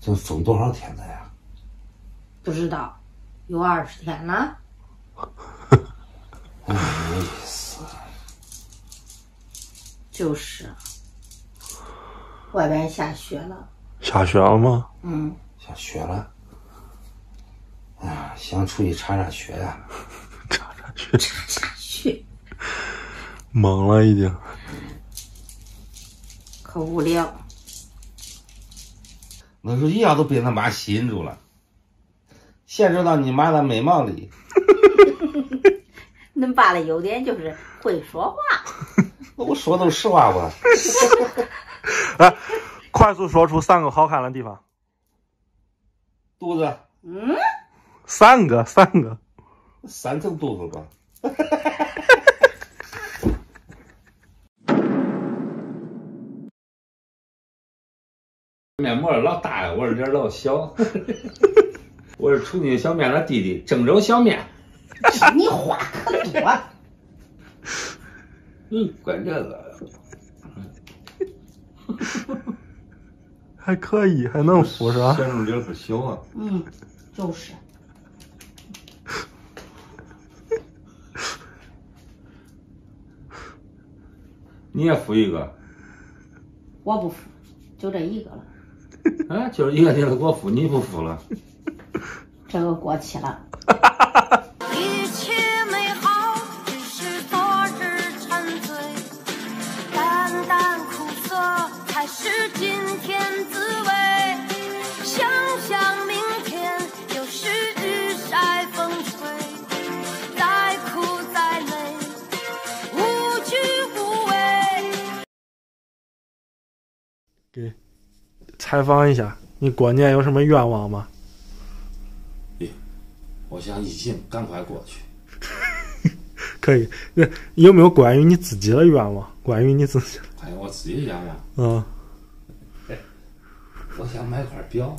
这封多少天了呀？不知道，有二十天了。哎，没意思。就是，外边下雪了。下雪了吗？嗯，下雪了。哎呀，想出去铲铲雪呀、铲铲雪，雪 懵了已经。可无聊。那时候一下都被他妈吸引住了。现知道你妈的美貌里，恁爸的优点就是会说话。那我说都是实话吧？来，快速说出三个好看的地方。肚子嗯，三个，三个。三层肚子吧。面膜老大，我是脸老小。我是重庆小面的弟弟，郑州小面。你话可多。嗯，管这个。还可以，还能敷是吧？显出脸可小啊。嗯，就是。你也敷一个我不服，就这一个了。啊？就是一个你给我敷，你不敷了。这个过期了。一切美好只是昨日沉醉，淡淡苦涩才是今天滋味。想想明天又是日晒风吹，再苦再累，无惧无畏。给采访一下，你过年有什么愿望吗？我想疫情赶快过去。可以，那有没有关于你自己的愿望？关于你自己关于我自己的愿望，嗯，我想买块表。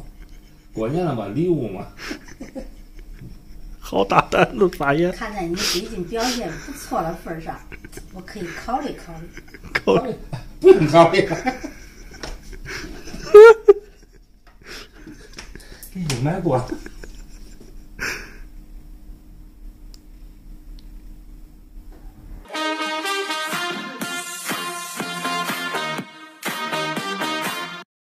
过年了嘛，礼物嘛。好大胆子发言，看在你最近表现不错的份上，我可以考虑考虑。考虑不用考虑了。已经买过。